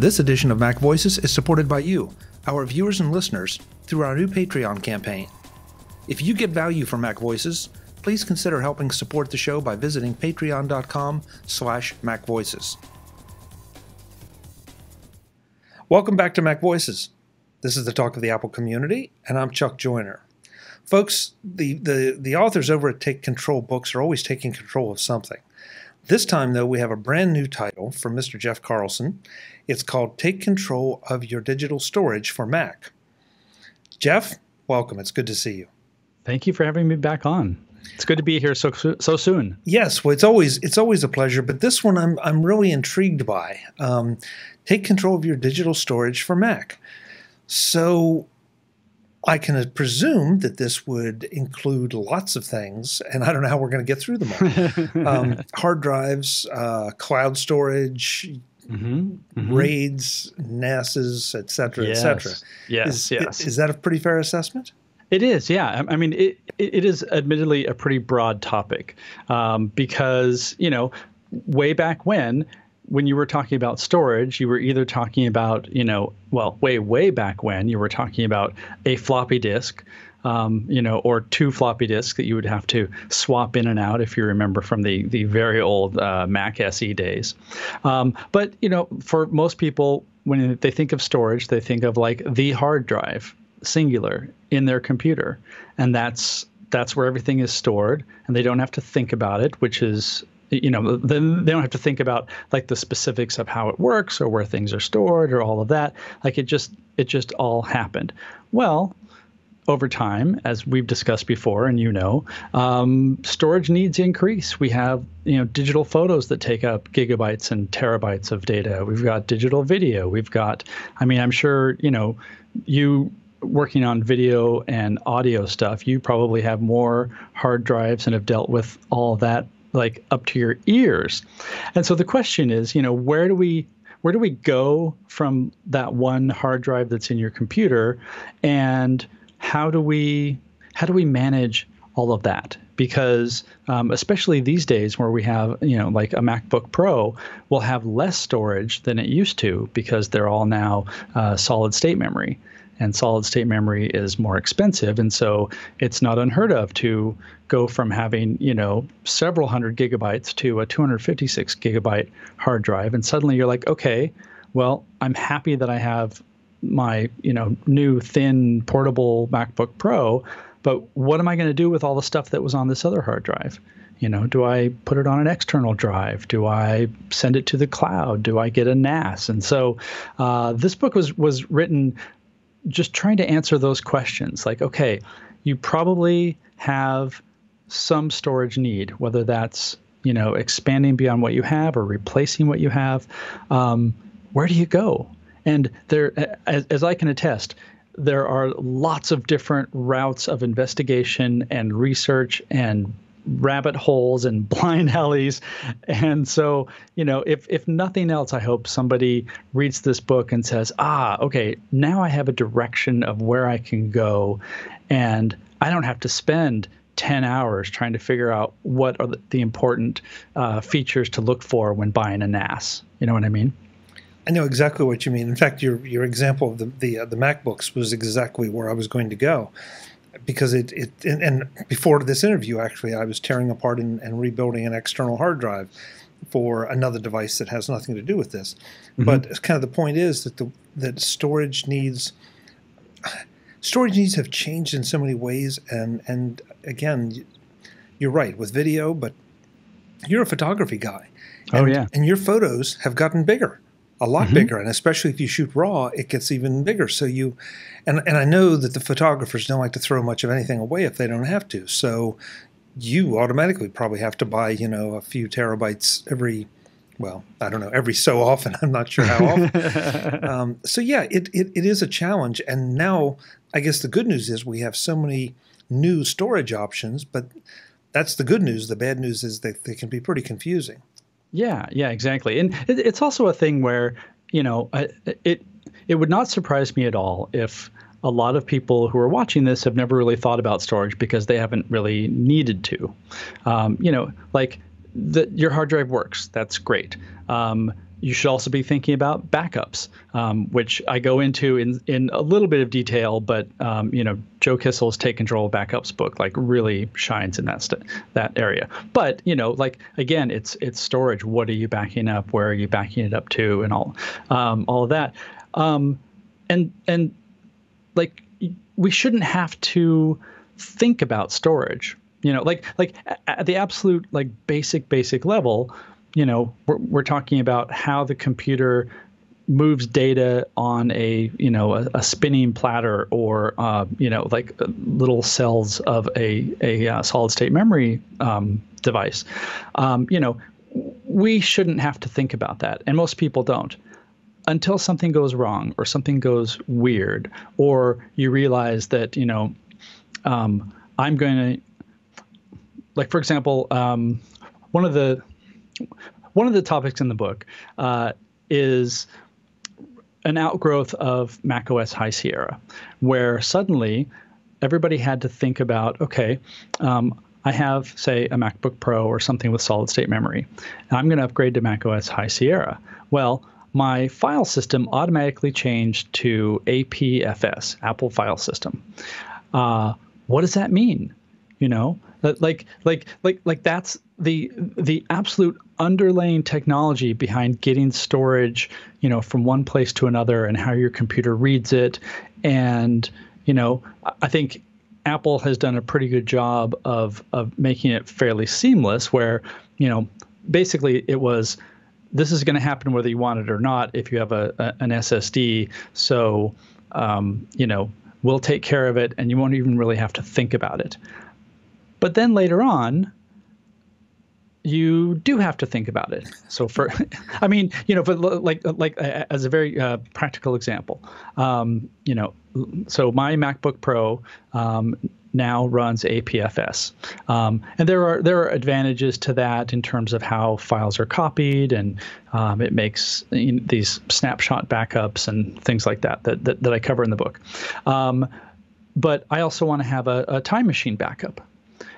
This edition of Mac Voices is supported by you, our viewers and listeners, through our new Patreon campaign. If you get value from Mac Voices, please consider helping support the show by visiting patreon.com slash macvoices. Welcome back to Mac Voices. This is the talk of the Apple community, and I'm Chuck Joiner. Folks, the, the, the authors over at Take Control Books are always taking control of something. This time, though, we have a brand new title from Mr. Jeff Carlson. It's called Take Control of Your Digital Storage for Mac. Jeff, welcome. It's good to see you. Thank you for having me back on. It's good to be here so so soon. Yes, well, it's always it's always a pleasure. But this one, I'm I'm really intrigued by. Um, take control of your digital storage for Mac. So I can presume that this would include lots of things, and I don't know how we're going to get through them all. um, hard drives, uh, cloud storage, mm-hmm, mm-hmm. RAIDs, NASs, et cetera, yes. et cetera. Yes, is, yes. Is that a pretty fair assessment? It is, yeah. I mean, it it is admittedly a pretty broad topic um, because you know, way back when when you were talking about storage, you were either talking about, you know, well, way, way back when you were talking about a floppy disk, um, you know, or two floppy disks that you would have to swap in and out if you remember from the the very old uh, Mac SE days. Um, but you know, for most people, when they think of storage, they think of like the hard drive, singular, in their computer, and that's that's where everything is stored, and they don't have to think about it, which is you know they don't have to think about like the specifics of how it works or where things are stored or all of that. Like it just it just all happened. Well over time, as we've discussed before, and you know, um, storage needs increase. We have you know digital photos that take up gigabytes and terabytes of data. We've got digital video. We've got, I mean, I'm sure you know, you working on video and audio stuff. You probably have more hard drives and have dealt with all that like up to your ears. And so the question is, you know, where do we where do we go from that one hard drive that's in your computer and how do we how do we manage all of that? Because um, especially these days where we have you know like a macbook pro will have less storage than it used to because they're all now uh, solid state memory. And solid state memory is more expensive. And so it's not unheard of to go from having you know several hundred gigabytes to a 256 gigabyte hard drive. And suddenly you're like okay well i'm happy that i have my you know new thin portable macbook pro but what am i going to do with all the stuff that was on this other hard drive? You know do i put it on an external drive? Do i send it to the cloud? Do i get a nas and so uh, this book was was written just trying to answer those questions like okay you probably have some storage need whether that's you know expanding beyond what you have or replacing what you have. Um, where do you go and there as, as i can attest there are lots of different routes of investigation and research and rabbit holes and blind alleys. And so, you know, if if nothing else, I hope somebody reads this book and says, "Ah, okay, now I have a direction of where I can go and I don't have to spend 10 hours trying to figure out what are the, important uh, features to look for when buying a NAS." You know what I mean? I know exactly what you mean. In fact, your your example of the the, uh, the MacBooks was exactly where I was going to go because it, it and, and, before this interview actually i was tearing apart and, and, rebuilding an external hard drive for another device that has nothing to do with this. Mm-hmm. but kind of the point is that the that storage needs storage needs have changed in so many ways. And and again you're right with video but you're a photography guy. Oh, and, oh yeah. and your photos have gotten bigger a lot mm-hmm. bigger and especially if you shoot raw it gets even bigger. So you and and I know that the photographers don't like to throw much of anything away if they don't have to. So you automatically probably have to buy you know a few terabytes every well I don't know every so often. I'm not sure how often. Um, so yeah it, it it is a challenge. And now I guess the good news is we have so many new storage options but that's the good news. The bad news is that they can be pretty confusing yeah, yeah, exactly. And it, it's also a thing where, you know, it it would not surprise me at all if a lot of people who are watching this have never really thought about storage because they haven't really needed to. Um, you know, like that your hard drive works. That's great. Um, you should also be thinking about backups, um, which I go into in in a little bit of detail. But um, you know, Joe Kissell's "Take Control of Backups" book like really shines in that st- that area. But you know, like again, it's it's storage. What are you backing up? Where are you backing it up to? And all um, all of that. Um, and and like we shouldn't have to think about storage. You know, like like at the absolute like basic basic level you know, we're, we're talking about how the computer moves data on a you know a, a spinning platter or uh, you know like uh, little cells of a a uh, solid state memory um, device. Um, you know, we shouldn't have to think about that, and most people don't until something goes wrong or something goes weird or you realize that you know um, I'm going to like for example um, one of the one of the topics in the book uh, is an outgrowth of macOS High Sierra, where suddenly everybody had to think about okay, um, I have, say, a MacBook Pro or something with solid state memory, and I'm going to upgrade to macOS High Sierra. Well, my file system automatically changed to APFS, Apple File System. Uh, what does that mean? You know, like like like like that's the the absolute underlying technology behind getting storage you know from one place to another and how your computer reads it. And you know i think apple has done a pretty good job of of making it fairly seamless where you know basically it was this is going to happen whether you want it or not if you have a, a an ssd so um, you know we'll take care of it and you won't even really have to think about it but then later on, you do have to think about it. So for, I mean, you know, for like like as a very uh, practical example, um, you know, so my MacBook Pro um, now runs APFS, um, and there are there are advantages to that in terms of how files are copied, and um, it makes you know, these snapshot backups and things like that that that, that I cover in the book. Um, but I also want to have a, a time machine backup.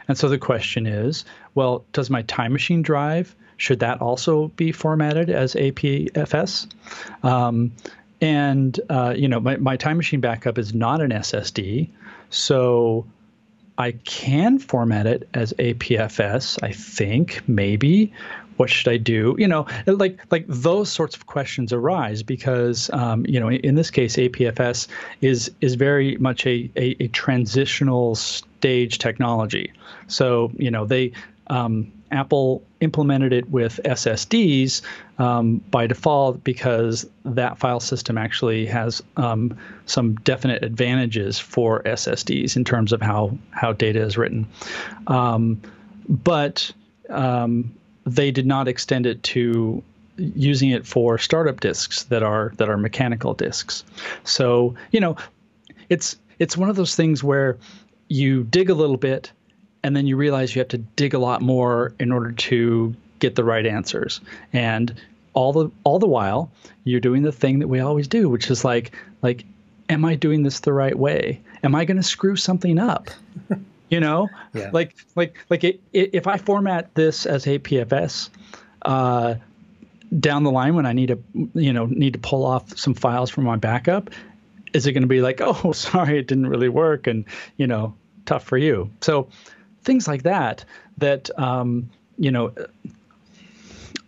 And so the question is, well, does my time machine drive should that also be formatted as APFS? Um, and uh, you know, my, my time machine backup is not an SSD, so I can format it as APFS. I think maybe. What should I do? You know, like like those sorts of questions arise because um, you know, in, in, this case, APFS is is very much a, a, a transitional stage technology. So you know they um, Apple implemented it with SSDs um, by default because that file system actually has um, some definite advantages for SSDs in terms of how how data is written, um, but um, they did not extend it to using it for startup disks that are that are mechanical disks. So you know, it's it's one of those things where you dig a little bit and then you realize you have to dig a lot more in order to get the right answers. And all the all the while you're doing the thing that we always do which is like like am i doing this the right way? Am i going to screw something up? You know? Yeah. like like like it, it, if i format this as apfs uh, down the line when i need to you know need to pull off some files from my backup is it going to be like oh sorry it didn't really work and you know tough for you. So things like that that um, you know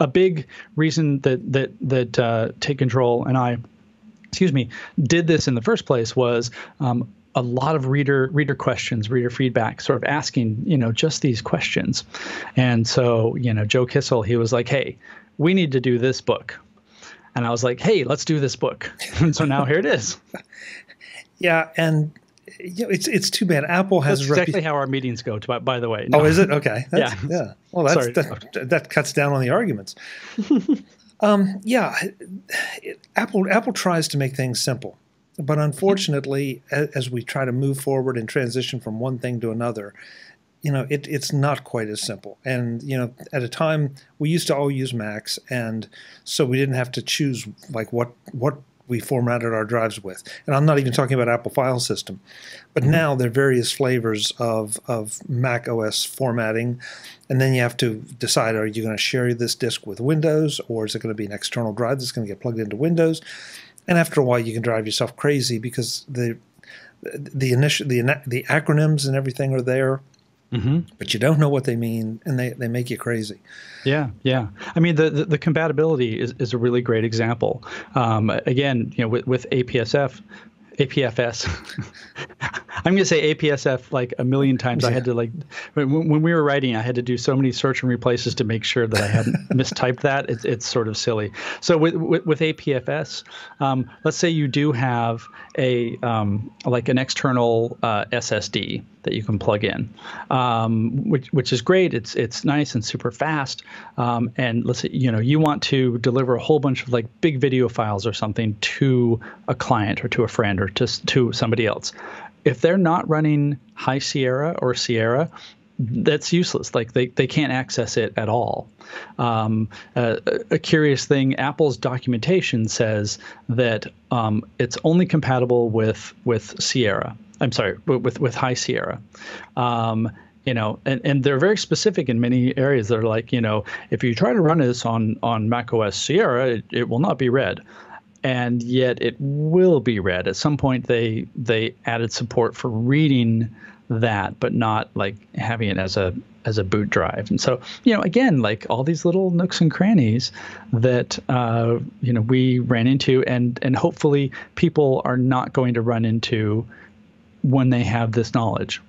a big reason that that that uh, take control and I excuse me did this in the first place was um, a lot of reader reader questions, reader feedback, sort of asking you know just these questions, and so you know Joe Kissell he was like, hey, we need to do this book, and I was like, hey, let's do this book, and so now here it is. Yeah, and you know, it's it's too bad. Apple has that's exactly repu- how our meetings go. By, by the way. No. Oh, is it okay? That's, yeah. Yeah. Well, that's, that, that cuts down on the arguments. um, yeah, it, Apple Apple tries to make things simple, but unfortunately, as, as we try to move forward and transition from one thing to another, you know, it, it's not quite as simple. And, you know, at a time we used to all use Macs and so we didn't have to choose like what what we formatted our drives with. And I'm not even talking about Apple File System. But Mm-hmm. now there are various flavors of, of Mac OS formatting. And then you have to decide are you going to share this disk with Windows or is it going to be an external drive that's going to get plugged into Windows? And after a while, you can drive yourself crazy because the the initial the the acronyms and everything are there, hmm but you don't know what they mean, and they, they make you crazy. Yeah, yeah. I mean, the, the, the compatibility is, is a really great example. Um, again, you know, with, with APSF, APFS. I'm going to say APSF like a million times. I had to like when, when we were writing, I had to do so many search and replaces to make sure that I hadn't mistyped that. It's it's sort of silly. So with with, with APFS, um, let's say you do have a um, like an external uh, SSD that you can plug in, um, which which is great. It's it's nice and super fast. Um, and let's say you know you want to deliver a whole bunch of like big video files or something to a client or to a friend to to somebody else. If they're not running High Sierra or Sierra, that's useless. Like they, they can't access it at all. Um, uh, a curious thing: Apple's documentation says that um, it's only compatible with with Sierra. I'm sorry, with with High Sierra. Um, you know, and, and they're very specific in many areas. They're like, you know, if you try to run this on on Mac OS Sierra, it, it will not be read and yet it will be read. At some point, they they added support for reading that, but not like having it as a as a boot drive. And so, you know, again, like all these little nooks and crannies that uh, you know we ran into, and and hopefully people are not going to run into when they have this knowledge.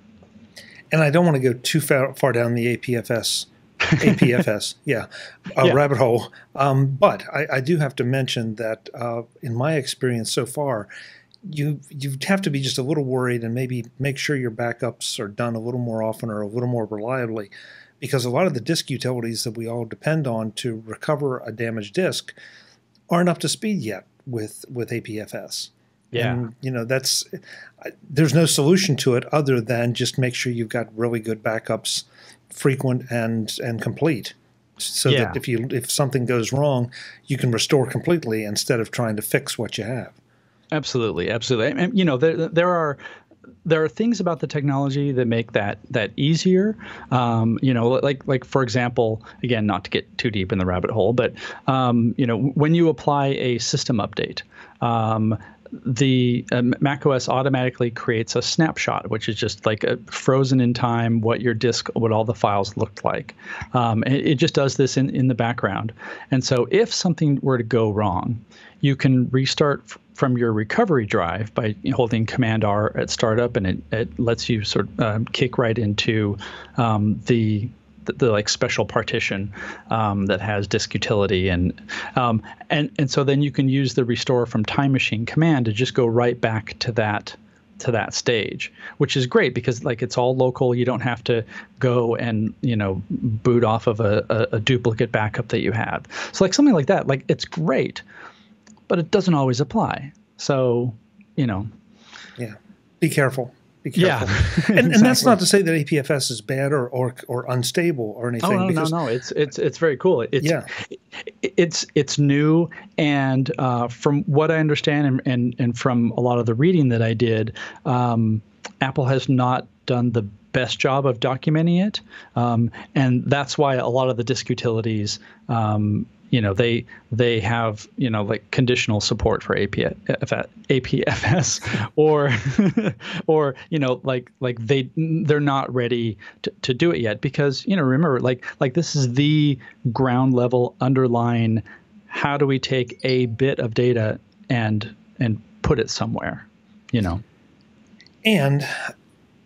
And I don't want to go too far, far down the APFS APFS, yeah, a Yeah. rabbit hole. Um, but I, I do have to mention that uh, in my experience so far, you you have to be just a little worried and maybe make sure your backups are done a little more often or a little more reliably, because a lot of the disk utilities that we all depend on to recover a damaged disk aren't up to speed yet with with APFS. Yeah. And, you know, that's there's no solution to it other than just make sure you've got really good backups, frequent and and complete, so Yeah. that if you if something goes wrong, you can restore completely instead of trying to fix what you have. Absolutely, absolutely. And, you know, there there are there are things about the technology that make that that easier. Um, you know, like like for example, again, not to get too deep in the rabbit hole, but um, you know, when you apply a system update. Um, the uh, macOS automatically creates a snapshot, which is just like a frozen in time what your disk, what all the files looked like. Um, it, it just does this in, in the background. And so if something were to go wrong, you can restart f- from your recovery drive by holding Command R at startup, and it, it lets you sort of um, kick right into um, the the, the like special partition um, that has disk utility and um, and and so then you can use the restore from time machine command to just go right back to that to that stage which is great because like it's all local. You don't have to go and you know boot off of a, a, a duplicate backup that you have. So like something like that like it's great but it doesn't always apply. So you know. Yeah, be careful. Be Yeah, careful. and, and that's not to say that APFS is bad or or, or unstable or anything. Oh no, because no, no! It's it's it's very cool. It's Yeah. it's it's new, and uh, from what I understand, and, and and from a lot of the reading that I did, um, Apple has not done the best job of documenting it, um, and that's why a lot of the disk utilities. Um, you know they they have you know like conditional support for APF, APFS or or you know like like they they're not ready to, to do it yet because you know remember like like this is the ground level underlying how do we take a bit of data and and put it somewhere you know? And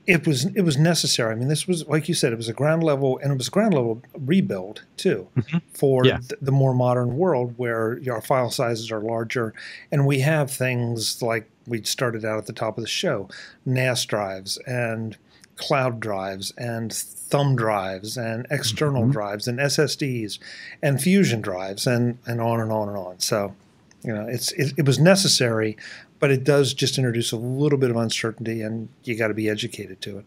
it was it was necessary. I mean, this was like you said, it was a ground level, and it was a ground level rebuild too mm-hmm. for Yeah. th- the more modern world where our file sizes are larger, and we have things like we started out at the top of the show, NAS drives and cloud drives and thumb drives and external mm-hmm. drives and SSDs and fusion drives and and on and on and on. So, you know, it's it, it was necessary, but it does just introduce a little bit of uncertainty, and you got to be educated to it.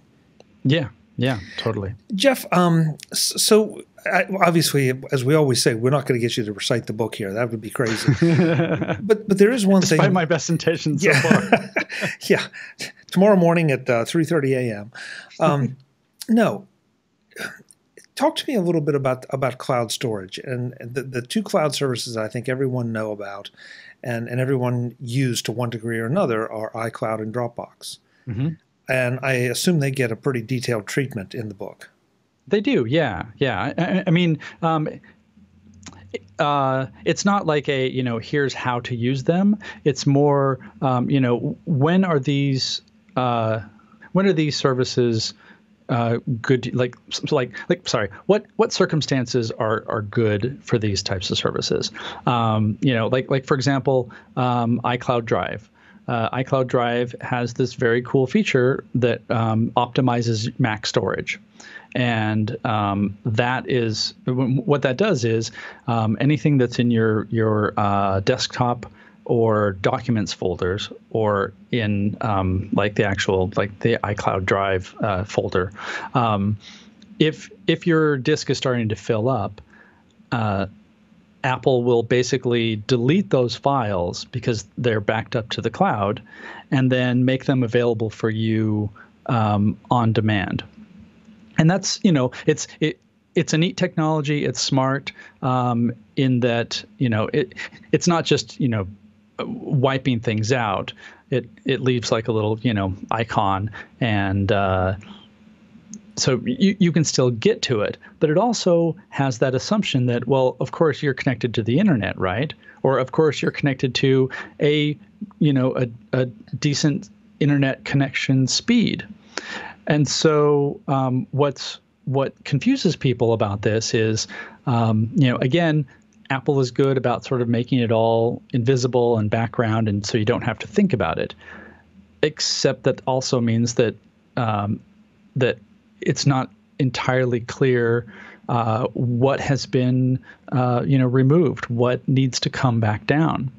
yeah yeah totally Jeff, um, so I, obviously, as we always say, we're not going to get you to recite the book here. That would be crazy. but but there is one thing. Despite thing. my best intentions yeah, so far. yeah. Tomorrow morning at uh, three thirty a.m. Um, no. Talk to me a little bit about about cloud storage and the, the two cloud services I think everyone know about, and and everyone use to one degree or another are iCloud and Dropbox. Mm-hmm. And I assume they get a pretty detailed treatment in the book. They do, yeah, yeah. I, I mean, um, uh, it's not like a you know here's how to use them. It's more um, you know when are these uh, when are these services uh, good like like like sorry what what circumstances are are good for these types of services um, you know like like for example um, iCloud Drive uh, iCloud Drive has this very cool feature that um, optimizes Mac storage. And um, that is what that does is um, anything that's in your your uh, desktop or documents folders or in um, like the actual like the iCloud Drive uh, folder. Um, if if your disk is starting to fill up, uh, Apple will basically delete those files because they're backed up to the cloud, and then make them available for you um, on demand. And that's you know it's it it's a neat technology. It's smart um, in that you know it it's not just you know wiping things out. It it leaves like a little you know icon and. Uh, so you, you can still get to it, but it also has that assumption that, well, of course you're connected to the internet, right? Or of course you're connected to a, you know, a, a decent internet connection speed. And so um, what's what confuses people about this is, um, you know, again, Apple is good about sort of making it all invisible and background, and so you don't have to think about it. Except that also means that um, that it's not entirely clear uh, what has been uh, you know removed, what needs to come back down.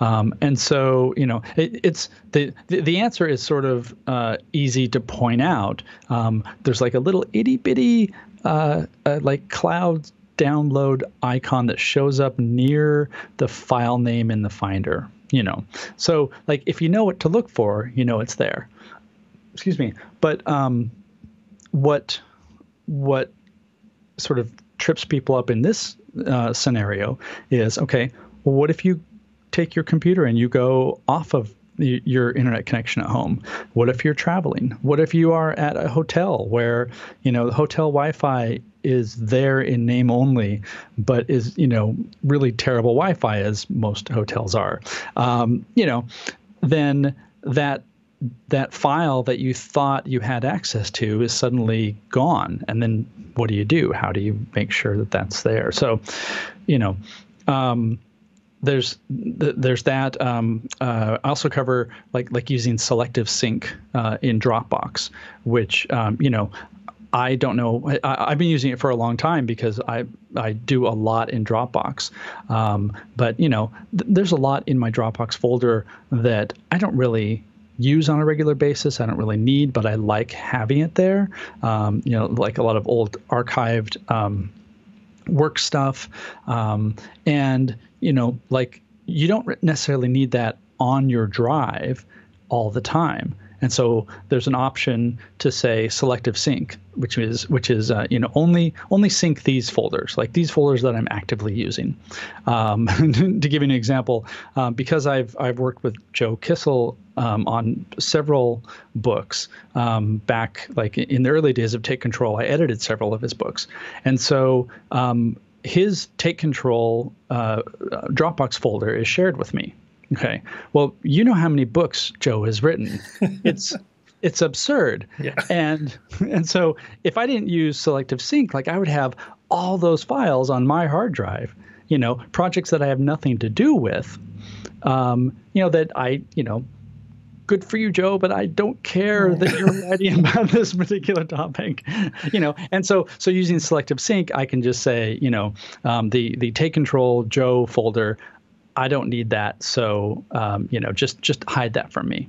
Um, and so, you know, it, it's the, the, the answer is sort of uh, easy to point out. Um, there's like a little itty bitty uh, uh, like cloud download icon that shows up near the file name in the Finder. You know, so like if you know what to look for, you know it's there. Excuse me, but um, what what sort of trips people up in this uh, scenario is okay. What if you take your computer and you go off of your internet connection at home? What if you're traveling? What if you are at a hotel where you know the hotel Wi-Fi is there in name only, but is you know really terrible Wi-Fi as most hotels are? Um, you know, then that that file that you thought you had access to is suddenly gone. And then what do you do? How do you make sure that that's there? So you know um, there's there's that. Um, uh, I also cover like like using selective sync uh, in Dropbox which um, you know I don't know. I, have been using it for a long time because I I do a lot in Dropbox. Um, but you know, th- there's a lot in my Dropbox folder that I don't really use on a regular basis. I don't really need, but I like having it there. Um, you know, like a lot of old archived um, work stuff, um, and you know, like you don't necessarily need that on your drive all the time. And so there's an option to say selective sync, which is which is uh, you know only only sync these folders, like these folders that I'm actively using. Um, to give you an example, um, because I've I've worked with Joe Kissell um, on several books um, back like in the early days of Take Control. I edited several of his books, and so um, his Take Control uh, Dropbox folder is shared with me. Okay. Well, you know how many books Joe has written. It's it's absurd. Yeah. And and so if I didn't use selective sync, like I would have all those files on my hard drive, you know, projects that I have nothing to do with. Um, you know, that I, you know, good for you, Joe, but I don't care that you're writing about this particular topic, you know. And so, so using selective sync, I can just say, you know, um, the the take control Joe folder. I don't need that, so um, you know, just just hide that from me.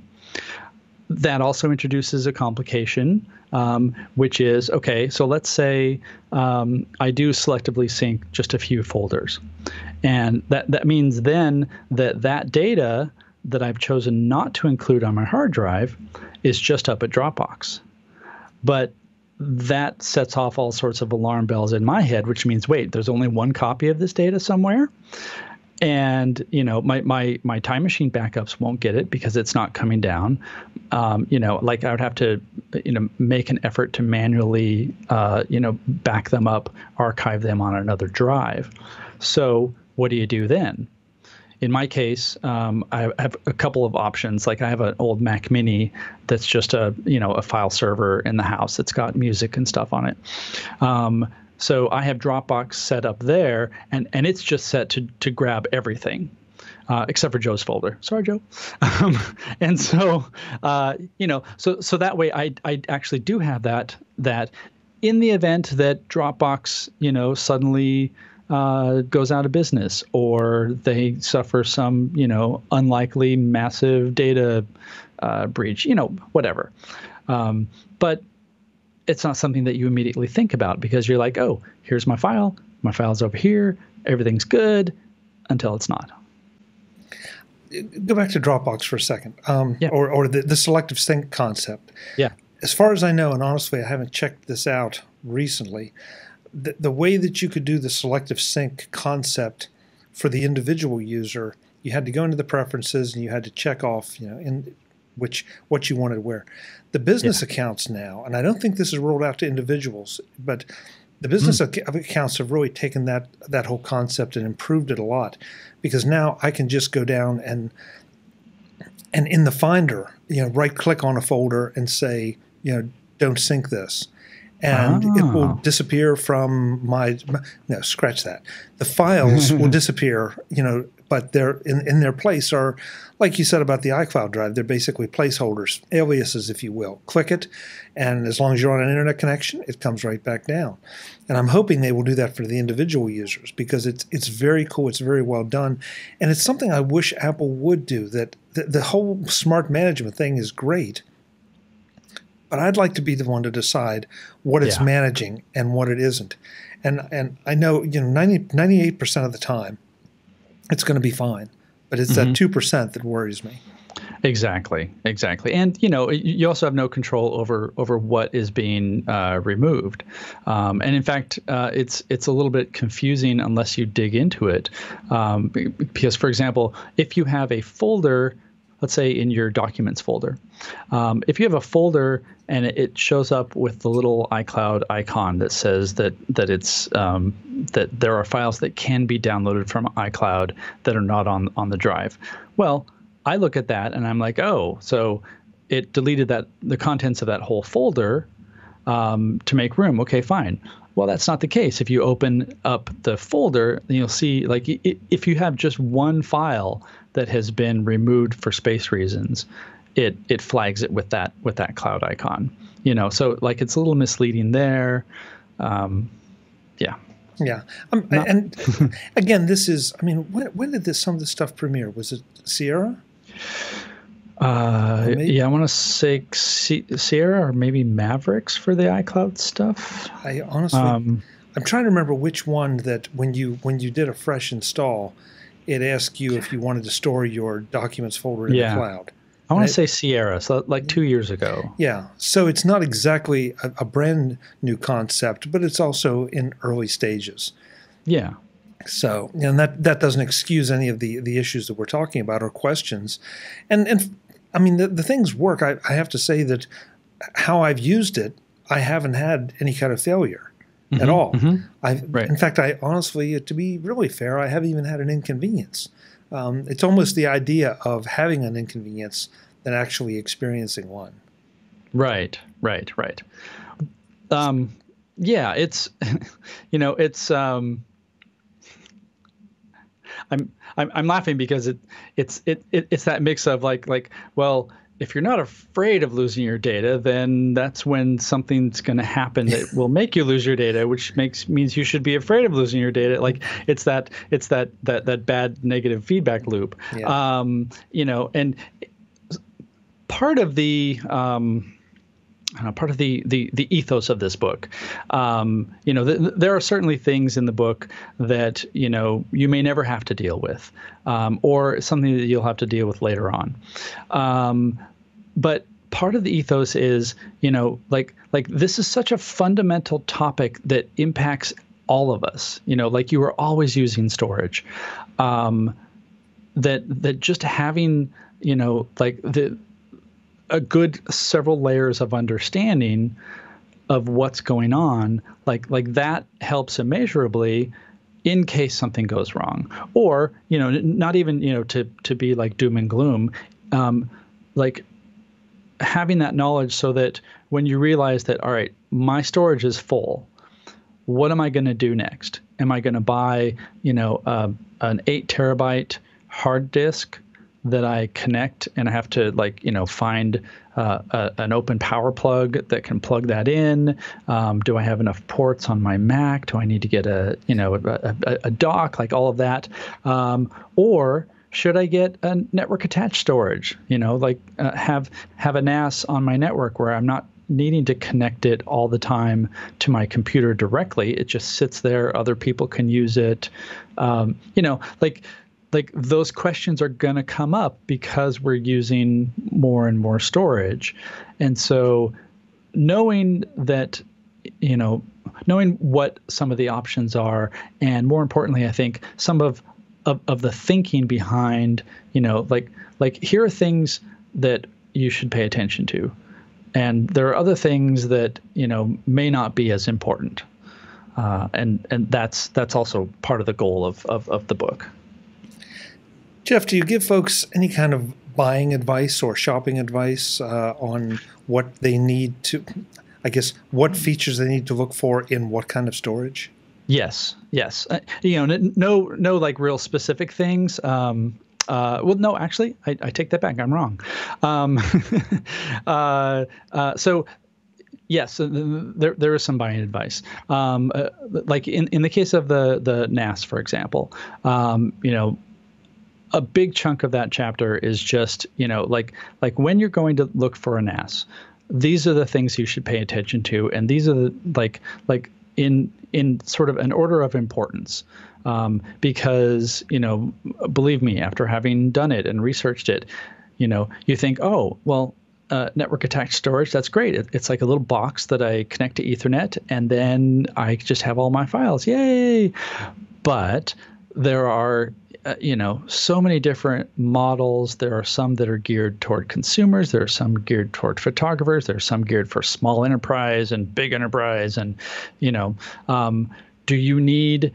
that also introduces a complication, um, which is okay. So let's say um, I do selectively sync just a few folders, and that that means then that that data that I've chosen not to include on my hard drive is just up at Dropbox. But that sets off all sorts of alarm bells in my head, which means wait, there's only one copy of this data somewhere. And you know my, my my time machine backups won't get it because it's not coming down. Um, you know, like I would have to, you know, make an effort to manually, uh, you know, back them up, archive them on another drive. So what do you do then? in my case, um, I have a couple of options. Like I have an old Mac Mini that's just a you know a file server in the house. It's got music and stuff on it. Um, so I have Dropbox set up there, and and it's just set to to grab everything. Uh, except for Joe's folder. Sorry, Joe. Um, and so, uh, you know, so so that way, I I actually do have that that in the event that Dropbox, you know, suddenly uh, goes out of business or they suffer some, you know, unlikely massive data uh, breach, you know, whatever. Um, but it's not something that you immediately think about because you're like, oh, here's my file. My file's over here. Everything's good until it's not. Go back to Dropbox for a second, um, yeah. or, or the, the selective sync concept. Yeah. As far as I know, and honestly, I haven't checked this out recently, the, the way that you could do the selective sync concept for the individual user, you had to go into the preferences and you had to check off, you know, in which what you wanted to where. The business yeah. accounts now, and I don't think this is rolled out to individuals, but the business mm. accounts have really taken that that whole concept and improved it a lot because now I can just go down and and in the finder, you know, right click on a folder and say, you know, don't sync this and it will ah. disappear from my no scratch that the files will disappear you know but they're in, in their place are like you said about the icloud drive they're basically placeholders aliases if you will click it and as long as you're on an internet connection it comes right back down and i'm hoping they will do that for the individual users because it's it's very cool it's very well done and it's something i wish apple would do that the, the whole smart management thing is great but I'd like to be the one to decide what it's yeah. managing and what it isn't. And and I know you know 98 percent of the time it's going to be fine, but it's mm-hmm. that two percent that worries me. Exactly, exactly, and you know you also have no control over over what is being uh, removed, um, and in fact, uh, it's it's a little bit confusing unless you dig into it, um, because for example, if you have a folder let's say in your documents folder. Um, if you have a folder and it shows up with the little iCloud icon that says that that it's um, that there are files that can be downloaded from iCloud that are not on on the drive. Well, I look at that and I'm like, oh, so it deleted that the contents of that whole folder um, to make room. Okay, fine. Well, that's not the case. If you open up the folder, you'll see like if you have just one file that has been removed for space reasons, it it flags it with that with that cloud icon. You know, so like it's a little misleading there. Um, yeah. Yeah, um, Not, and again, this is. I mean, when, when did this some of this stuff premiere? Was it Sierra? Uh, yeah, I want to say C- Sierra or maybe Mavericks for the iCloud stuff. I honestly, um, I'm trying to remember which one that when you when you did a fresh install, it asked you if you wanted to store your documents folder in yeah. the cloud. I want to say Sierra, so like two years ago. Yeah, so it's not exactly a, a, brand new concept, but it's also in early stages. Yeah. So, and that that doesn't excuse any of the the issues that we're talking about or questions, and and I mean the the things work. I, I have to say that how I've used it, I haven't had any kind of failure mm-hmm, at all. Mm-hmm. I, right. in fact, I honestly, to be really fair, I haven't even had an inconvenience. Um, it's almost the idea of having an inconvenience than actually experiencing one. Right, right, right. Um, yeah, it's you know, it's um, I'm I'm I'm laughing because it it's it, it it's that mix of like like well if you're not afraid of losing your data, then that's when something's going to happen that will make you lose your data, which makes means you should be afraid of losing your data. Like it's that it's that that that bad negative feedback loop. Yeah. Um, you know, and part of the um, uh, part of the, the the ethos of this book. Um, you know, th- there are certainly things in the book that you know you may never have to deal with, um, or something that you'll have to deal with later on. Um, but part of the ethos is, you know, like like this is such a fundamental topic that impacts all of us. You know, like you are always using storage. Um, that that just having you know like the a good several layers of understanding of what's going on. Like like that helps immeasurably in case something goes wrong. Or you know not even you know to to be like doom and gloom um, like having that knowledge so that when you realize that all right my storage is full what am i going to do next? Am i going to buy you know uh, an 8 terabyte hard disk that I connect and I have to like you know find uh, a, an open power plug that can plug that in. Um, do I have enough ports on my Mac? Do I need to get a you know a, a, a dock like all of that, um, or should I get a network attached storage? You know, like uh, have have a NAS on my network where I'm not needing to connect it all the time to my computer directly. It just sits there. Other people can use it. Um, you know, like like those questions are going to come up because we're using more and more storage. And so knowing that you know knowing what some of the options are and more importantly I think some of of, of the thinking behind, you know, like like here are things that you should pay attention to. And there are other things that, you know, may not be as important. Uh, and and that's that's also part of the goal of, of, of the book. Jeff, do you give folks any kind of buying advice or shopping advice uh, on what they need to, I guess, what features they need to look for in what kind of storage? Yes, yes. Uh, you know, no, no, like real specific things. Um, uh, well, no, actually, I, I, take that back. I'm wrong. Um, uh, uh, so Yes, there there is some buying advice. Um, uh, like in, in the case of the the NAS, for example, um, you know, a big chunk of that chapter is just you know like like when you're going to look for a NAS, these are the things you should pay attention to, and these are the like like in in sort of an order of importance. Um, because you know, believe me, after having done it and researched it, you know, you think, oh, well, uh, network attached storage, that's great. It, it's like a little box that I connect to Ethernet, and then I just have all my files. Yay! But there are uh, you know so many different models. There are some that are geared toward consumers. There are some geared toward photographers. There are some geared for small enterprise and big enterprise and you know um, do you need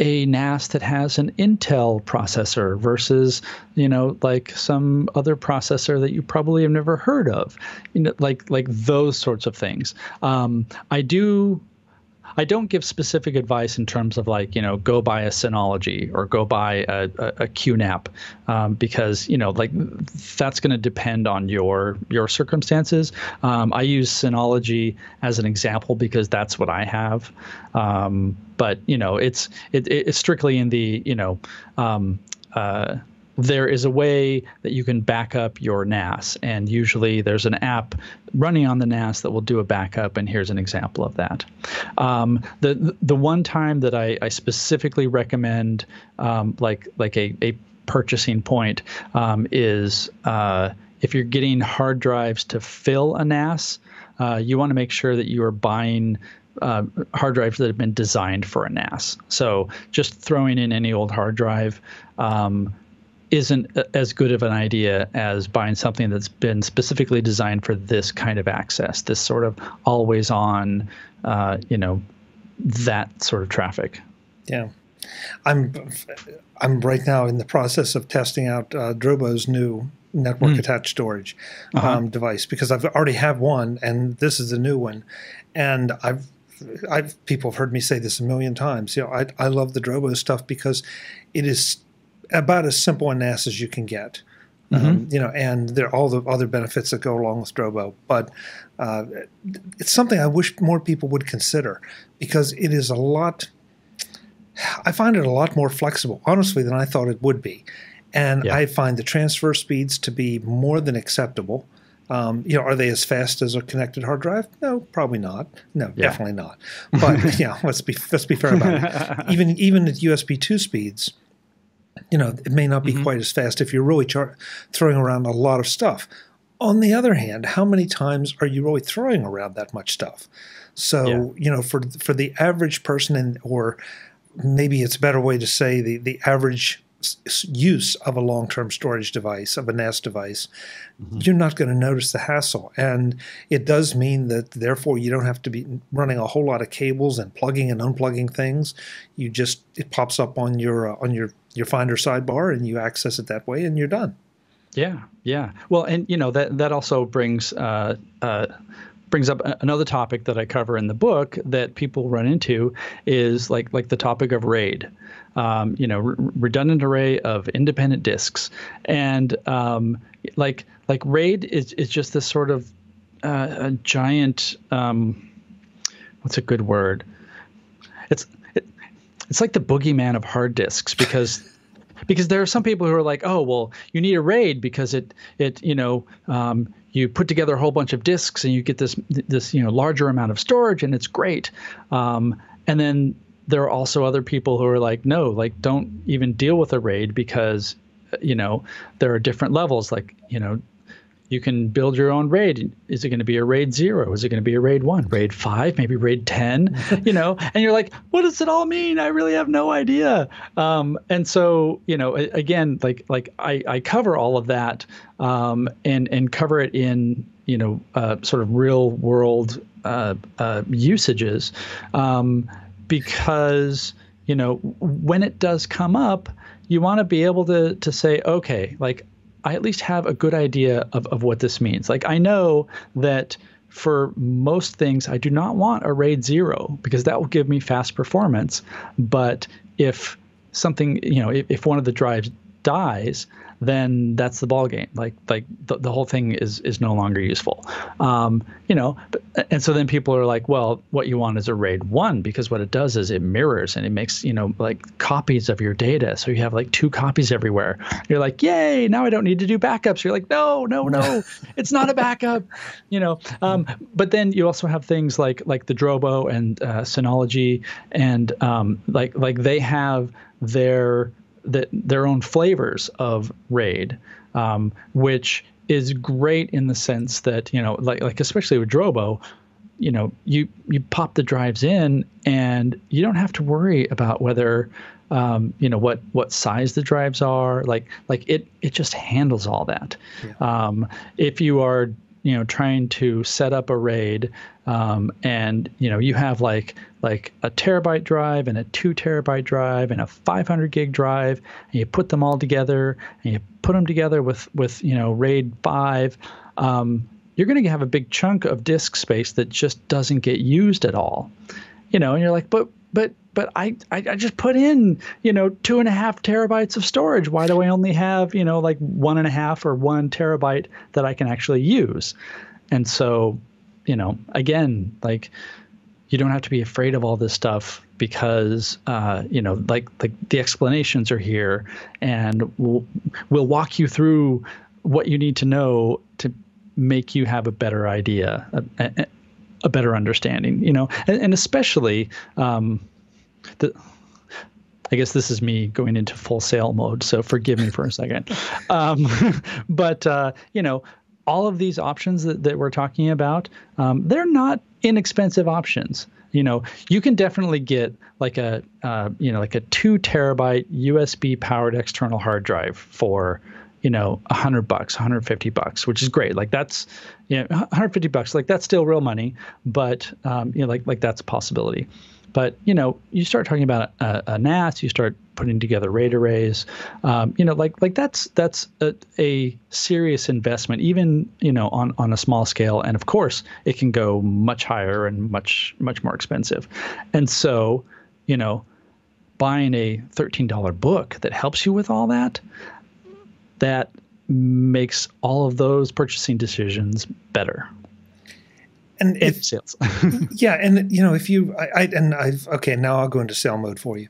a NAS that has an Intel processor versus, you know, like some other processor that you probably have never heard of, you know, like like those sorts of things. Um, I do I don't give specific advice in terms of like you know go buy a Synology or go buy a, a, a QNAP um, because you know like that's going to depend on your your circumstances. Um, I use Synology as an example because that's what I have. Um, but you know it's it, it's strictly in the you know um, uh, there is a way that you can back up your NAS. And usually there's an app running on the NAS that will do a backup. And here's an example of that. Um, the, the one time that I, I specifically recommend um, like, like a, a purchasing point um, is uh, if you're getting hard drives to fill a NAS, uh, you want to make sure that you are buying uh, hard drives that have been designed for a NAS. So just throwing in any old hard drive um, isn't as good of an idea as buying something that's been specifically designed for this kind of access, this sort of always on, uh, you know, that sort of traffic. Yeah. I'm I'm right now in the process of testing out uh, Drobo's new network mm. attached storage uh-huh. um, device because I've already have one and this is the new one, and I've I've people have heard me say this a million times. You know, I I love the Drobo stuff because it is about as simple a NAS as you can get. Mm-hmm. Um, you know, and there are all the other benefits that go along with Drobo. But uh, it's something I wish more people would consider because it is a lot. I find it a lot more flexible, honestly, than I thought it would be, and yeah. I find the transfer speeds to be more than acceptable. Um, you know, are they as fast as a connected hard drive? No, probably not. No, yeah. definitely not. But yeah, let's be let's be fair about it. Even even at USB two speeds, you know, it may not be mm-hmm. quite as fast if you're really char- throwing around a lot of stuff. On the other hand, how many times are you really throwing around that much stuff? So yeah. you know, for for the average person, and or maybe it's a better way to say the the average use of a long-term storage device of a NAS device, mm-hmm. you're not going to notice the hassle, and it does mean that therefore you don't have to be running a whole lot of cables and plugging and unplugging things. You just it pops up on your uh, on your your Finder sidebar, and you access it that way, and you're done. Yeah, yeah. Well, and you know that that also brings. Uh, uh, brings up another topic that I cover in the book that people run into is like like the topic of RAID. Um, you know, re- redundant array of independent disks, and um, like like RAID is is just this sort of uh, a giant. Um, what's a good word? It's it, it's like the boogeyman of hard disks because because there are some people who are like, oh well, you need a RAID because it it you know um, you put together a whole bunch of disks and you get this this you know larger amount of storage and it's great. Um, and then there are also other people who are like, no, like don't even deal with a RAID because you know there are different levels. Like you know you can build your own raid. Is it going to be a raid zero? Is it going to be a raid one? Raid five? Maybe raid ten? you know, and you're like, what does it all mean? I really have no idea. Um, and so, you know, again, like like I, I cover all of that um, and and cover it in you know uh, sort of real world uh, uh, usages um, because you know when it does come up you want to be able to to say okay like I at least have a good idea of, of what this means. Like I know that for most things, I do not want a RAID zero because that will give me fast performance. But if something, you know, if, if one of the drives dies, then that's the ball game. Like like the, the whole thing is is no longer useful. Um, you know, but, and so then people are like, well, what you want is a RAID one because what it does is it mirrors and it makes you know like copies of your data. So you have like two copies everywhere. You're like, yay! Now I don't need to do backups. You're like, no, no, no, it's not a backup. You know, um, but then you also have things like like the Drobo and uh, Synology and um, like like they have their the, their own flavors of RAID, um, which is great in the sense that you know, like like especially with Drobo, you know, you you pop the drives in and you don't have to worry about whether um, you know what what size the drives are. Like like it it just handles all that. Yeah. Um, if you are you know trying to set up a raid um, and you know you have like like a terabyte drive and a two terabyte drive and a 500 gig drive and you put them all together and you put them together with with you know raid 5 um, you're going to have a big chunk of disk space that just doesn't get used at all you know and you're like but but but I, I, I just put in you know two and a half terabytes of storage. Why do I only have you know like one and a half or one terabyte that I can actually use? And so, you know, again, like you don't have to be afraid of all this stuff because uh, you know like like the explanations are here and we'll, we'll walk you through what you need to know to make you have a better idea a, a, better understanding you know and, and especially um, the I guess this is me going into full sale mode, so forgive me for a second. Um, but uh, you know, all of these options that, that we're talking about, um, they're not inexpensive options. You know, you can definitely get like a uh, you know like a two terabyte USB powered external hard drive for you know, 100 bucks, 150 bucks, which is great. Like that's, you know, 150 bucks, like that's still real money, but, um, you know, like, like that's a possibility. But, you know, you start talking about a, a NAS, you start putting together RAID arrays, um, you know, like, like that's, that's a, a serious investment, even, you know, on, on a small scale. And of course it can go much higher and much, much more expensive. And so, you know, buying a $13 book that helps you with all that, that makes all of those purchasing decisions better. And if sales, yeah, and you know, if you, I, I, and I've okay, now I'll go into sale mode for you.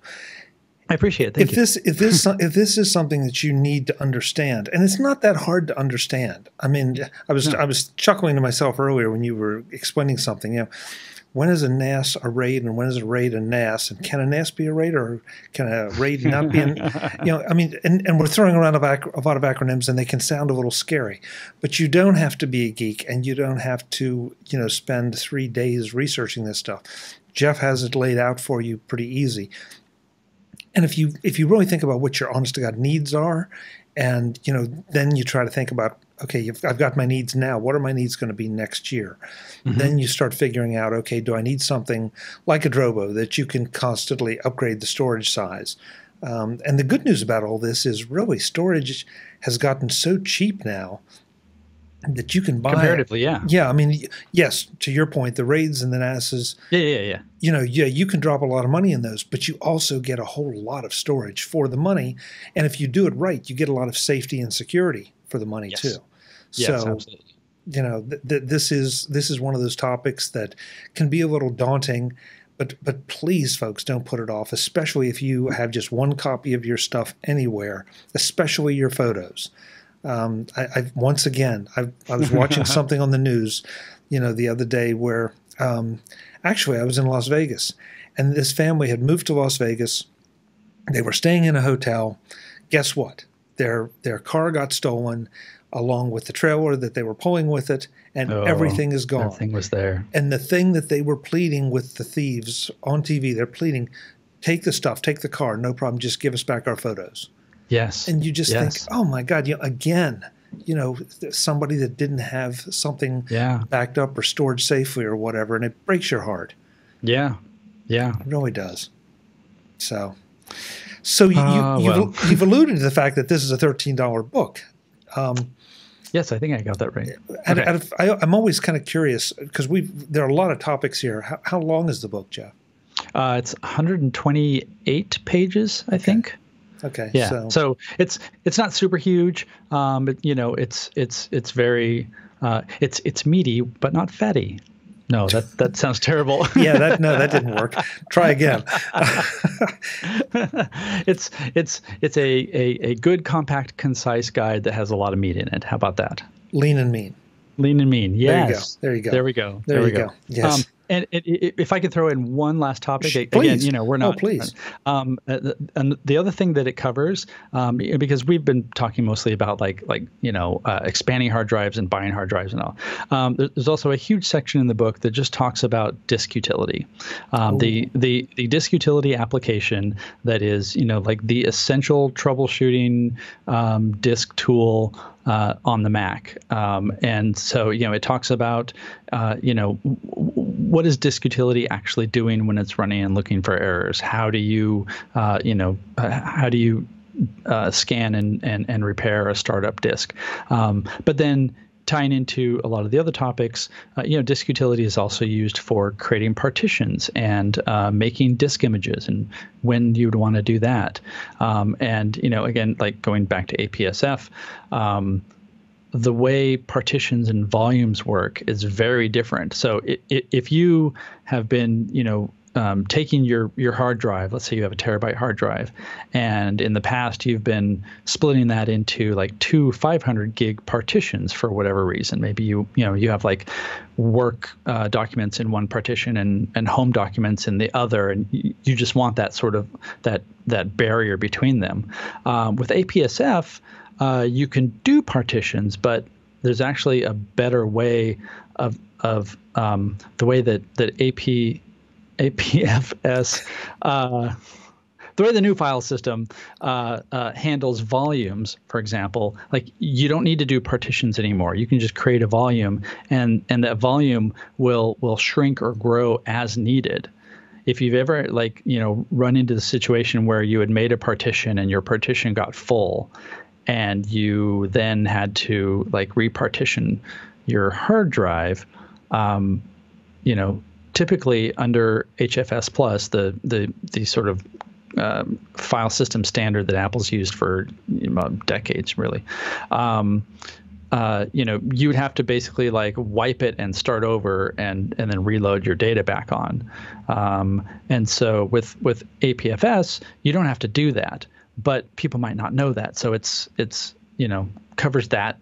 I appreciate it. Thank if you. this if this if this is something that you need to understand, and it's not that hard to understand. I mean, I was no. I was chuckling to myself earlier when you were explaining something. You know, when is a NAS a RAID and when is a RAID a NAS? And can a NAS be a RAID or can a RAID not be? An, you know, I mean, and, and we're throwing around a, a lot of acronyms and they can sound a little scary, but you don't have to be a geek and you don't have to, you know, spend three days researching this stuff. Jeff has it laid out for you pretty easy. And if you if you really think about what your honest to God needs are, and you know, then you try to think about okay, I've got my needs now. What are my needs going to be next year? Mm-hmm. Then you start figuring out okay, do I need something like a Drobo that you can constantly upgrade the storage size? Um, and the good news about all this is really storage has gotten so cheap now that you can buy comparatively, yeah, yeah. I mean, yes, to your point, the raids and the NASs, yeah, yeah, yeah. You know, yeah, you can drop a lot of money in those, but you also get a whole lot of storage for the money, and if you do it right, you get a lot of safety and security for the money yes. too. Yes, so, absolutely. You know, th- th- this is this is one of those topics that can be a little daunting. But, but please, folks, don't put it off, especially if you have just one copy of your stuff anywhere, especially your photos. Um, I, I, once again, I, I was watching something on the news, you know, the other day where um, actually I was in Las Vegas, and this family had moved to Las Vegas. They were staying in a hotel. Guess what? Their their car got stolen, along with the trailer that they were pulling with it, and oh, everything is gone. Everything was there. And the thing that they were pleading with the thieves on TV, they're pleading, take the stuff, take the car, no problem, just give us back our photos. Yes. And you just yes. think, oh my God, you know, again, you know, somebody that didn't have something yeah. backed up or stored safely or whatever, and it breaks your heart. Yeah. Yeah. It really does. So, so you, uh, you, well. you've, you've alluded to the fact that this is a $13 book. Um, Yes, I think I got that right. Out, okay. out of, I, am always kind of curious because we there are a lot of topics here. How, how long is the book, Jeff? Uh, it's 128 pages, I okay. think. Okay. Yeah. So. so, it's it's not super huge. Um, but you know, it's it's it's very uh, it's it's meaty but not fatty. No, that that sounds terrible. yeah, that no, that didn't work. Try again. it's it's it's a, a a good, compact, concise guide that has a lot of meat in it. How about that? Lean and mean. Lean and mean. Yes. There you go. There we go. There, there we go. go. Yes. Um, and it, it, if I could throw in one last topic, please. again, you know, we're not. Oh, please. Um, and the other thing that it covers, um, because we've been talking mostly about like like you know uh, expanding hard drives and buying hard drives and all. Um, there's also a huge section in the book that just talks about disk utility, um, the the the disk utility application that is you know like the essential troubleshooting um, disk tool uh, on the Mac. Um, and so, you know, it talks about, uh, you know, w- what is disk utility actually doing when it's running and looking for errors? How do you, uh, you know, how do you uh, scan and, and, and repair a startup disk? Um, but then tying into a lot of the other topics, uh, you know, disk utility is also used for creating partitions and uh, making disk images and when you'd want to do that. Um, and, you know, again, like going back to APSF, um, the way partitions and volumes work is very different. So it, it, if you have been, you know, um, taking your your hard drive, let's say you have a terabyte hard drive, and in the past you've been splitting that into like two 500 gig partitions for whatever reason. Maybe you you know you have like work uh, documents in one partition and and home documents in the other, and you, just want that sort of that that barrier between them. Um, with APSF, uh, you can do partitions, but there's actually a better way of of um, the way that that AP APFS, uh, the way the new file system uh, uh, handles volumes, for example, like you don't need to do partitions anymore. You can just create a volume, and and that volume will will shrink or grow as needed. If you've ever like you know run into the situation where you had made a partition and your partition got full, and you then had to like repartition your hard drive, um, you know typically under HFS Plus, the the the sort of um, file system standard that Apple's used for you know, decades, really. Um, uh, you know, you would have to basically like wipe it and start over and and then reload your data back on. Um, and so with with APFS, you don't have to do that, but people might not know that. So it's it's you know covers that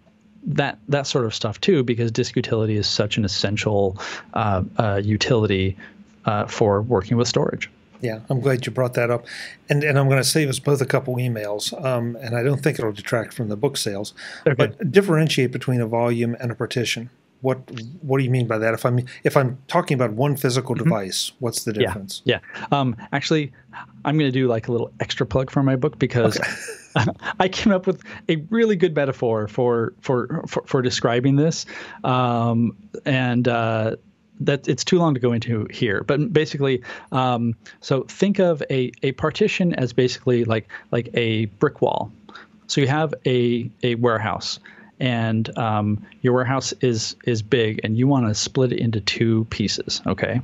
that that sort of stuff too because disk utility is such an essential uh, uh, utility uh, for working with storage. Yeah, I'm glad you brought that up, and and I'm going to save us both a couple emails, um, and I don't think it'll detract from the book sales. Okay. But differentiate between a volume and a partition. What what do you mean by that? If I'm if I'm talking about one physical mm-hmm. device, what's the difference? Yeah, yeah. Um, actually, I'm going to do like a little extra plug for my book because. Okay. I came up with a really good metaphor for for for, for describing this, um, and uh, that it's too long to go into here. But basically, um, so think of a, a partition as basically like like a brick wall. So you have a a warehouse, and um, your warehouse is is big, and you want to split it into two pieces. Okay,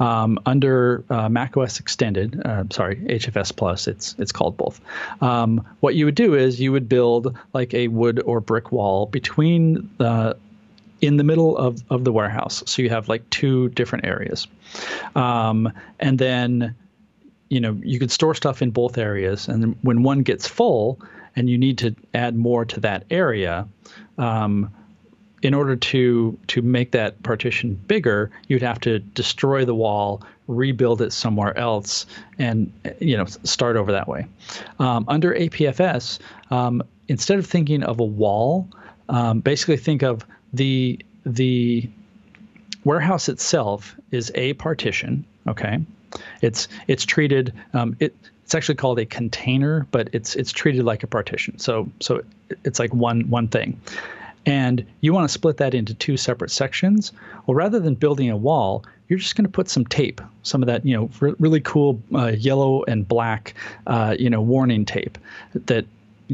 um, under uh, macOS Extended, uh, sorry HFS Plus, it's it's called both. Um, what you would do is you would build like a wood or brick wall between the in the middle of, of the warehouse. So you have like two different areas. Um, and then, you know, you could store stuff in both areas. And when one gets full and you need to add more to that area, um, in order to to make that partition bigger, you'd have to destroy the wall, rebuild it somewhere else, and you know start over that way. Um, under APFS, um, instead of thinking of a wall, um, basically think of the the warehouse itself is a partition. Okay, it's it's treated um, it it's actually called a container, but it's it's treated like a partition. So so it's like one one thing. And you want to split that into two separate sections. Well, rather than building a wall, you're just going to put some tape, some of that, you know, really cool uh, yellow and black, uh, you know, warning tape that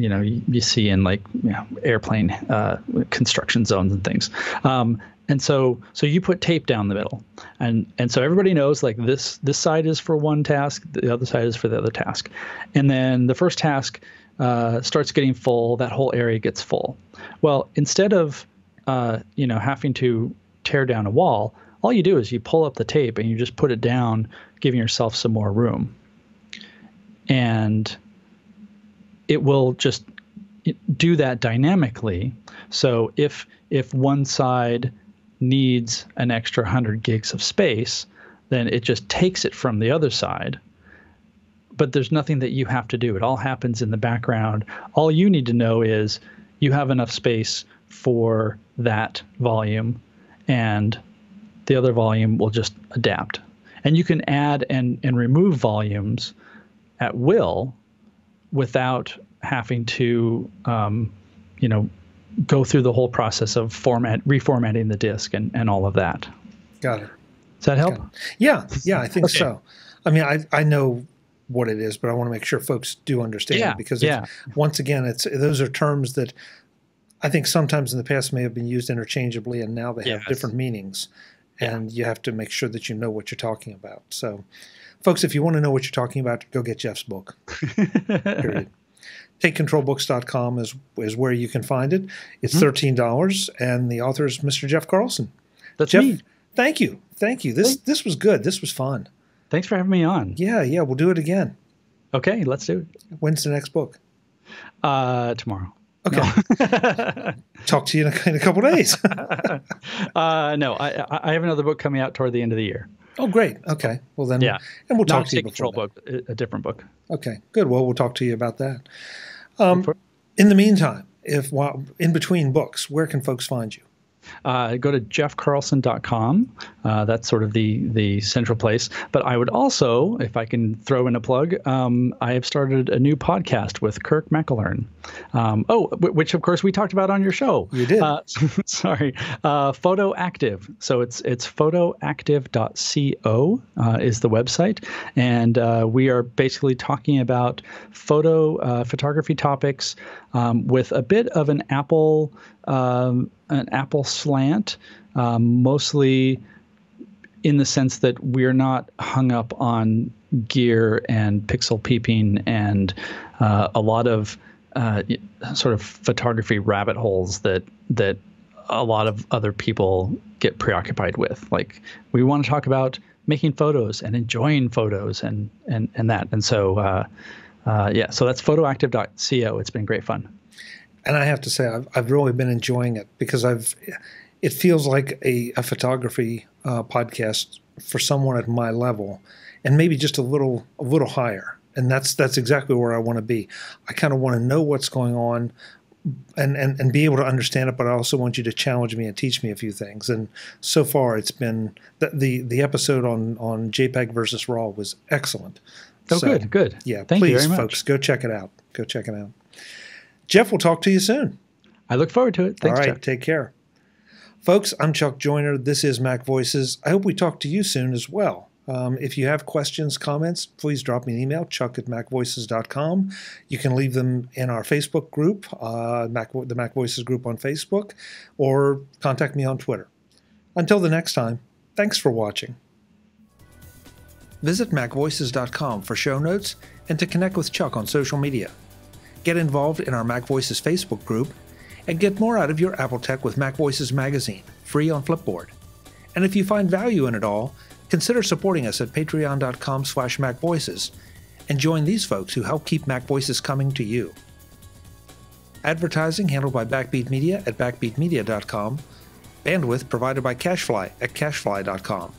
you know you, you see in like you know, airplane uh, construction zones and things. Um, and so so you put tape down the middle, and and so everybody knows like this this side is for one task, the other side is for the other task, and then the first task uh, starts getting full, that whole area gets full. Well, instead of uh, you know having to tear down a wall, all you do is you pull up the tape and you just put it down, giving yourself some more room. And it will just do that dynamically. So if if one side needs an extra 100 gigs of space, then it just takes it from the other side. But there's nothing that you have to do. It all happens in the background. All you need to know is you have enough space for that volume and the other volume will just adapt. And you can add and, and remove volumes at will without having to, um, you know, go through the whole process of format reformatting the disk and, and all of that. Got it. Does that help? Yeah, yeah, I think okay. so. I mean, I I know what it is, but I want to make sure folks do understand yeah, because yeah. once again, it's those are terms that I think sometimes in the past may have been used interchangeably, and now they have different meanings, and you have to make sure that you know what you're talking about. So, folks, if you want to know what you're talking about, go get Jeff's book. Period. TakeControlBooks.com is is where you can find it. It's thirteen dollars, and the author is Mr. Jeff Carlson. That's Jeff, me. Thank you, thank you. This this was good. This was fun. Thanks for having me on. Yeah, yeah. We'll do it again. Okay, let's do it. When's the next book? Uh, tomorrow. Okay. No. Talk to you in a, in a couple days. uh, no, I, I have another book coming out toward the end of the year. Oh, great. Okay. Well, then, yeah. And we'll talk Not to you control that. book, a different book. Okay. Good. Well, we'll talk to you about that. Um, in the meantime, if while in between books, where can folks find you? Uh, go to jeffcarlson.com. Uh, that's sort of the the central place. But I would also, if I can throw in a plug, um, I have started a new podcast with Kirk McElhearn. Um, oh, which of course we talked about on your show. You did. Uh, sorry, uh, Photo Active. So it's it's photoactive.co uh, is the website, and uh, we are basically talking about photo uh, photography topics um, with a bit of an Apple um, an Apple slant, um, mostly in the sense that we're not hung up on gear and pixel peeping and uh, a lot of uh, sort of photography rabbit holes that that a lot of other people get preoccupied with. Like we want to talk about making photos and enjoying photos and and and that. And so uh, uh, yeah, so that's photoactive.co. It's been great fun. And I have to say, I've I've really been enjoying it because I've it feels like a, a photography uh, podcast for someone at my level, and maybe just a little a little higher. And that's that's exactly where I want to be. I kind of want to know what's going on and, and and be able to understand it, but I also want you to challenge me and teach me a few things. And so far, it's been the the, the episode on on JPEG versus RAW was excellent. Oh, so, good, good. Yeah, Thank please, folks, go check it out. Go check it out. Jeff, we'll talk to you soon. I look forward to it. Thanks, All right, Chuck. take care. Folks, I'm Chuck Joiner. This is Mac Voices. I hope we talk to you soon as well. Um, if you have questions, comments, please drop me an email, chuck at macvoices.com. You can leave them in our Facebook group, uh, Mac, the Mac Voices group on Facebook, or contact me on Twitter. Until the next time, thanks for watching. Visit macvoices.com for show notes and to connect with Chuck on social media. Get involved in our Mac Voices Facebook group and get more out of your Apple Tech with Mac Voices magazine, free on Flipboard. And if you find value in it all, consider supporting us at patreon.com slash macvoices and join these folks who help keep Mac Voices coming to you. Advertising handled by Backbeat Media at backbeatmedia.com. Bandwidth provided by Cashfly at cashfly.com.